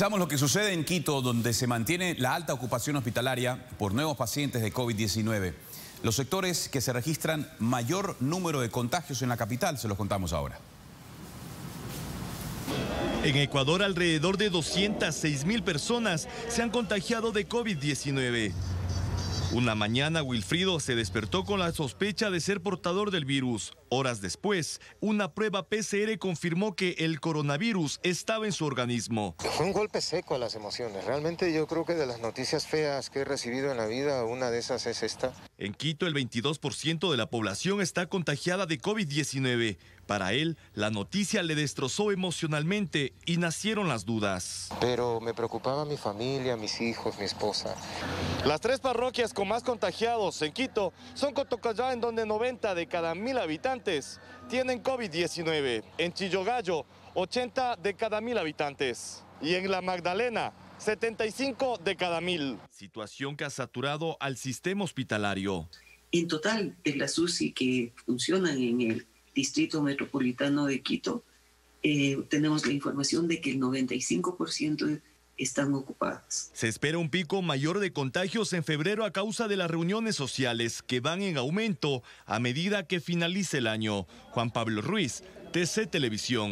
Sabemos lo que sucede en Quito, donde se mantiene la alta ocupación hospitalaria por nuevos pacientes de COVID-19. Los sectores que se registran mayor número de contagios en la capital, se los contamos ahora. En Ecuador, alrededor de 206 mil personas se han contagiado de COVID-19. Una mañana, Wilfrido se despertó con la sospecha de ser portador del virus. Horas después, una prueba PCR confirmó que el coronavirus estaba en su organismo. Fue un golpe seco a las emociones. Realmente yo creo que de las noticias feas que he recibido en la vida, una de esas es esta. En Quito, el 22% de la población está contagiada de COVID-19. Para él, la noticia le destrozó emocionalmente y nacieron las dudas. Pero me preocupaba mi familia, mis hijos, mi esposa. Las tres parroquias con más contagiados en Quito son Cotocayá, en donde 90 de cada mil habitantes tienen COVID-19. En Chillogallo, 80 de cada mil habitantes. Y en La Magdalena, 75 de cada mil. Situación que ha saturado al sistema hospitalario. En total, de las UCI que funcionan en el Distrito Metropolitano de Quito, eh, tenemos la información de que el 95% están ocupadas. Se espera un pico mayor de contagios en febrero a causa de las reuniones sociales que van en aumento a medida que finalice el año. Juan Pablo Ruiz, TC Televisión.